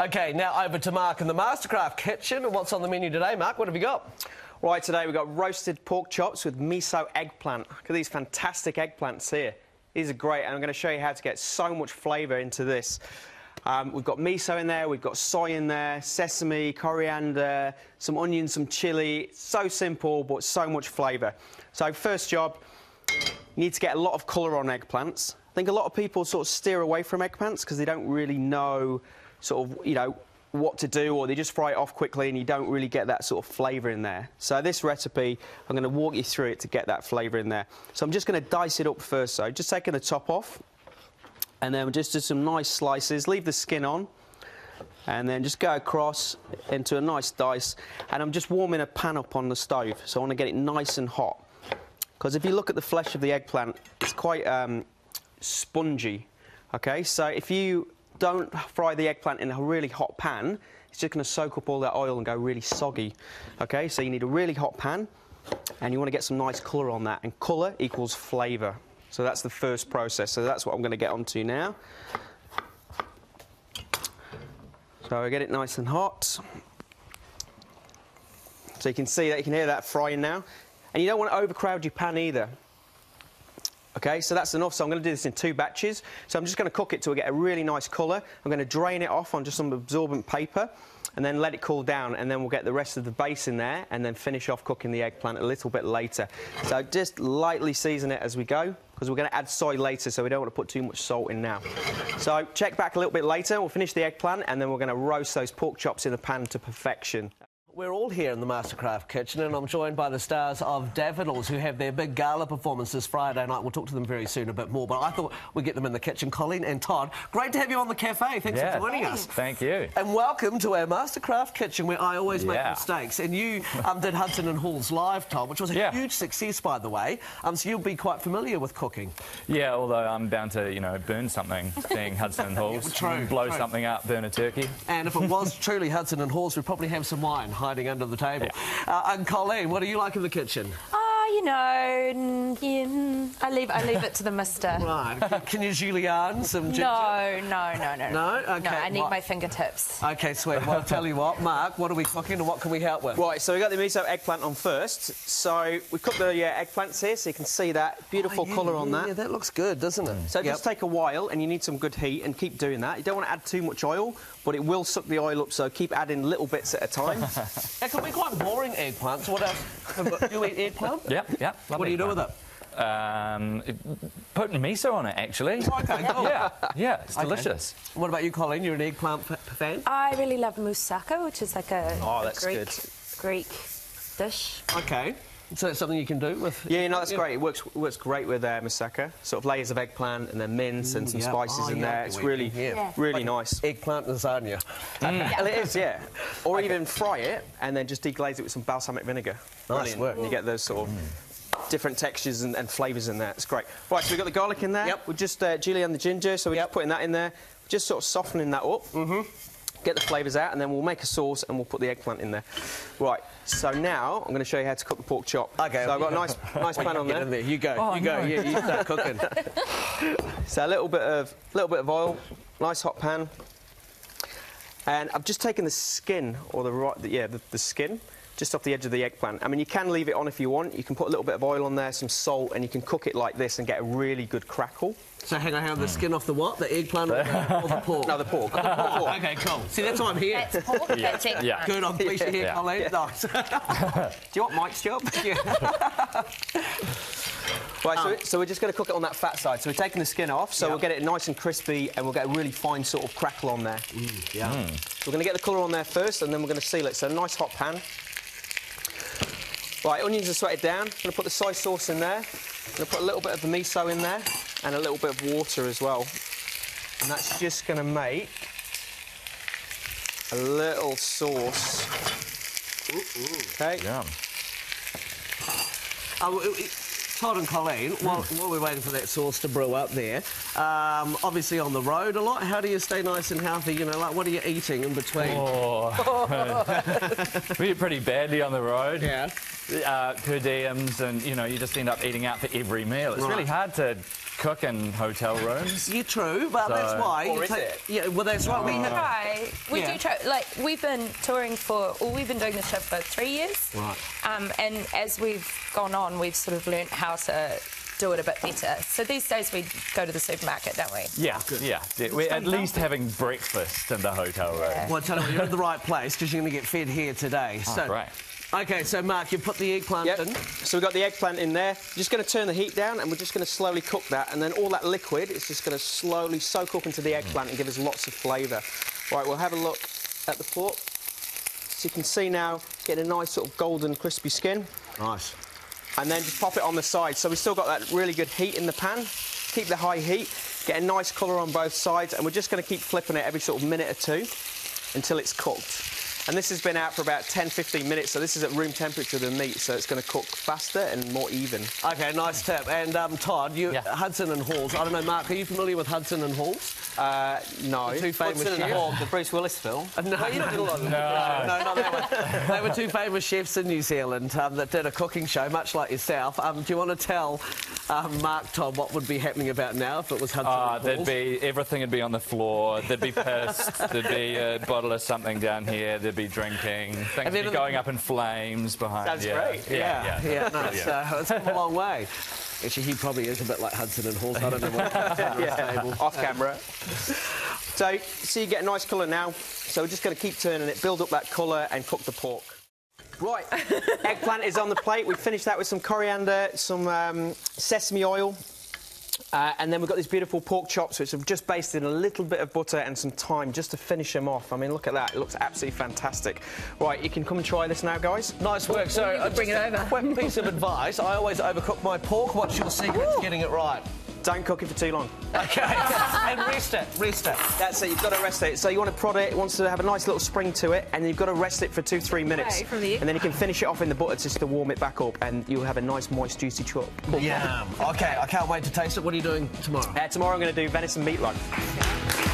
Okay, now over to Mark in the Mastercraft kitchen. And what's on the menu today, Mark? What have you got? Right, today we've got roasted pork chops with miso eggplant. Look at these fantastic eggplants here. These are great, and I'm going to show you how to get so much flavour into this. Um, we've got miso in there, we've got soy in there, sesame, coriander, some onions, some chilli. So simple, but so much flavour. So first job, you need to get a lot of colour on eggplants. I think a lot of people sort of steer away from eggplants because they don't really know sort of, you know, what to do or they just fry it off quickly and you don't really get that sort of flavour in there. So this recipe, I'm going to walk you through it to get that flavour in there. So I'm just going to dice it up first. So just taking the top off and then just do some nice slices. Leave the skin on and then just go across into a nice dice and I'm just warming a pan up on the stove so I want to get it nice and hot because if you look at the flesh of the eggplant it's quite um, spongy okay so if you don't fry the eggplant in a really hot pan. It's just going to soak up all that oil and go really soggy. Okay, so you need a really hot pan and you want to get some nice colour on that. And colour equals flavour. So that's the first process. So that's what I'm going to get onto now. So I get it nice and hot. So you can see that, you can hear that frying now. And you don't want to overcrowd your pan either. Okay, so that's enough. So I'm going to do this in two batches. So I'm just going to cook it till we get a really nice colour. I'm going to drain it off on just some absorbent paper and then let it cool down and then we'll get the rest of the base in there and then finish off cooking the eggplant a little bit later. So just lightly season it as we go because we're going to add soy later so we don't want to put too much salt in now. So check back a little bit later, we'll finish the eggplant and then we're going to roast those pork chops in the pan to perfection. We're all here in the Mastercraft kitchen, and I'm joined by the stars of Daffodils, who have their big gala performance this Friday night. We'll talk to them very soon a bit more, but I thought we'd get them in the kitchen. Colleen and Todd, great to have you on the cafe. Thanks yeah. for joining us. Thank you. And welcome to our Mastercraft kitchen, where I always yeah. make mistakes. And you um, did Hudson and Halls live, Todd, which was a yeah. huge success, by the way. Um, so you'll be quite familiar with cooking. Yeah, although I'm bound to, you know, burn something, being Hudson and Halls. true. Blow true. something up, burn a turkey. And if it was truly Hudson and Halls, we'd probably have some wine hiding under the table. Uh, and Colleen, what do you like in the kitchen? Oh, you know, yeah, I leave I leave it to the mister. Right. Can you julienne some ginger? No, no, no, no. No? Okay. No, I need what? my fingertips. Okay, sweet. Well, I'll tell you what, Mark, what are we cooking and what can we help with? Right, so we got the miso eggplant on first. So we've cooked the uh, eggplants here, so you can see that beautiful oh, yeah, colour on that. Yeah, that looks good, doesn't it? So yep. just take a while and you need some good heat and keep doing that. You don't want to add too much oil, but it will suck the oil up, so keep adding little bits at a time. it can be quite boring, eggplants. What else? do you eat eggplant? Yeah, yeah. What do you do with it? Um, putting miso on it, actually. Okay, cool. yeah, yeah, it's okay. delicious. What about you, Colleen? You're an eggplant fan? I really love moussaka, which is like a, oh, that's a Greek, good. Greek dish. Okay. So that's something you can do with... Yeah, no, that's yeah. great. It works works great with uh, moussaka. Sort of layers of eggplant and then mince and some yeah. spices oh, in yeah, there. It's really, really like nice. Eggplant lasagna. Mm. Well, it is, yeah. Or okay. even fry it and then just deglaze it with some balsamic vinegar. Nice Brilliant. work. And you get those sort of... Mm different textures and, and flavours in there. It's great. Right, so we've got the garlic in there. Yep. We're just uh, julienne the ginger, so we're yep. just putting that in there. Just sort of softening that up. Mm-hmm. Get the flavours out, and then we'll make a sauce and we'll put the eggplant in there. Right, so now I'm going to show you how to cook the pork chop. Okay. So I've got a nice, nice pan on there. there. You go. Oh, you go. No. You, you start cooking. so a little bit of, little bit of oil, nice hot pan, and I've just taken the skin, or the right, yeah, the, the skin, just off the edge of the eggplant. I mean, you can leave it on if you want. You can put a little bit of oil on there, some salt, and you can cook it like this and get a really good crackle. So hang on, hang on, the skin off the what? The eggplant or the, or the pork? No, the pork. the pork. okay, cool. See, that's why I'm here. That's pork, yeah. that's eggplant. Yeah. Good, I'm pleased you're here, yeah. Colleen. Yeah. Nice. Do you want Mike's job? Right, so, um, so, we're just going to cook it on that fat side. So we're taking the skin off, so yep. we'll get it nice and crispy, and we'll get a really fine sort of crackle on there. Mm, yeah. Mm. We're going to get the colour on there first, and then we're going to seal it. So a nice hot pan. Right, onions are sweated down. I'm going to put the soy sauce in there. I'm going to put a little bit of the miso in there, and a little bit of water as well. And that's just going to make a little sauce. Ooh, ooh. Okay. Yum. Oh, it, it, Todd and Colleen, mm. while, while, we're waiting for that sauce to brew up there, um, obviously on the road a lot, how do you stay nice and healthy? You know, like what are you eating in between? Oh, we eat pretty badly on the road. Yeah. Uh, per diems, and you know, you just end up eating out for every meal. It's Right. really hard to cook in hotel rooms. You're true, but So- that's why. Or you is take- it? Yeah, well, that's right. We have. Try. We Yeah. do try. Like we've been touring for, well, we've been doing the show for three years. Right. Um, and as we've gone on, we've sort of learnt how to do it a bit better. So these days we go to the supermarket, don't we? Yeah, yeah. yeah. We're at least having breakfast in the hotel room. Yeah. Well, I tell you you're in the right place because you're going to get fed here today. so, great. Okay, so Mark, you put the eggplant Yep. in. So we've got the eggplant in there. Just going to turn the heat down and we're just going to slowly cook that. And then all that liquid is just going to slowly soak up into the eggplant and give us lots of flavour. Right, we'll have a look at the pork. So you can see now, getting a nice sort of golden crispy skin. Nice. And then just pop it on the side. So we've still got that really good heat in the pan. Keep the high heat, get a nice colour on both sides. And we're just going to keep flipping it every sort of minute or two until it's cooked. And this has been out for about 10, 15 minutes, so this is at room temperature, the meat, so it's going to cook faster and more even. Okay, nice tip. And um, Todd, you Yeah. Hudson and Halls. I don't know, Mark, are you familiar with Hudson and Halls? Uh, no. The two famous Hudson and chefs. The Bruce Willis film. No, no, no, not that one. They were two famous chefs in New Zealand um, that did a cooking show, much like yourself. Um, do you want to tell um, Mark, Todd, what would be happening about now if it was Hudson Uh, and there'd be everything would be on the floor. There'd be piss. there'd be a bottle of something down here. There'd be drinking. Things would be going up in flames behind. Sounds yeah. great. Yeah, yeah. yeah, no, it's, uh, it's come a long way. Actually, he probably is a bit like Hudson and Halls. I don't know what. yeah, off camera. So, so you get a nice colour now. So we're just going to keep turning it, build up that colour and cook the pork. Right, eggplant is on the plate. We finished that with some coriander, some um, sesame oil, uh, and then we've got these beautiful pork chops, which have just basted in a little bit of butter and some thyme just to finish them off. I mean, look at that. It looks absolutely fantastic. Right, you can come and try this now, guys. Nice work. So, uh, bring it over. Quick piece of advice: I always overcook my pork. What's your secret to getting it right? Don't cook it for too long. Okay, and rest it. Rest it. That's it, you've got to rest it. So you want to prod it, it wants to have a nice little spring to it, and you've got to rest it for two, three minutes. Okay, from the- And then you can finish it off in the butter just to warm it back up, and you'll have a nice, moist, juicy chop. Yum. Okay, I can't wait to taste it. What are you doing tomorrow? Uh, tomorrow I'm going to do venison meatloaf.